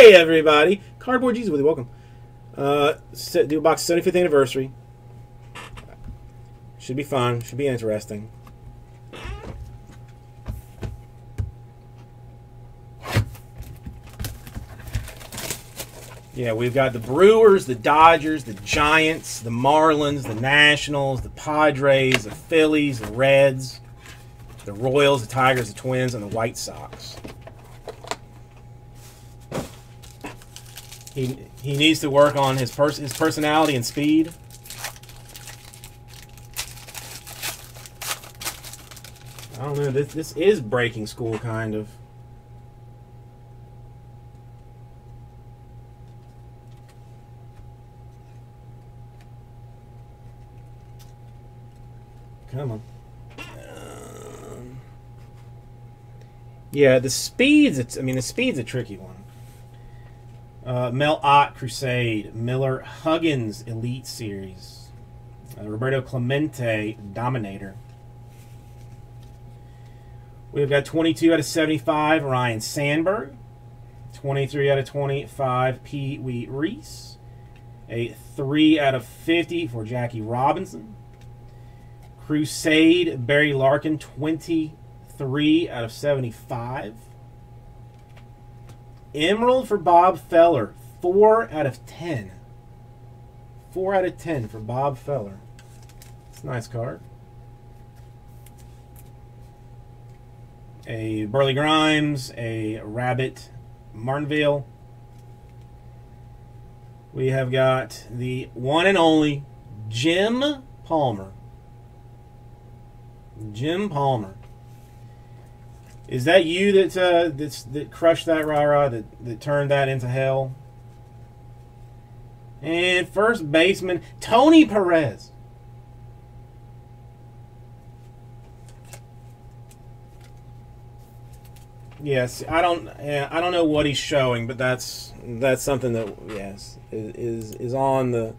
Hey, everybody! Cardboard Jesus with you. Welcome. Uh, do box 75th anniversary. Should be fun. Should be interesting. Yeah, we've got the Brewers, the Dodgers, the Giants, the Marlins, the Nationals, the Padres, the Phillies, the Reds, the Royals, the Tigers, the Twins, and the White Sox. He he needs to work on his pers- his personality and speed. I don't know. This this is breaking school kind of. Come on. Um, yeah, the speeds. It's. I mean, the speed's a tricky one. Uh, Mel Ott Crusade, Miller Huggins Elite Series, uh, Roberto Clemente Dominator. We've got 22 out of 75 Ryne Sandberg, 23 out of 25 Pee Wee Reese, a 3 out of 50 for Jackie Robinson. Crusade Barry Larkin, 23 out of 75. Emerald for Bob Feller, 4 out of 10. 4 out of 10 for Bob Feller. It's a nice card. A Burleigh Grimes, a Rabbit Maranville. We have got the one and only Jim Palmer. Jim Palmer. Is that you that uh, that's, that crushed that rah rah that that turned that into hell? And first baseman Tony Perez. Yes, I don't. I don't know what he's showing, but that's that's something that yes is is, is on the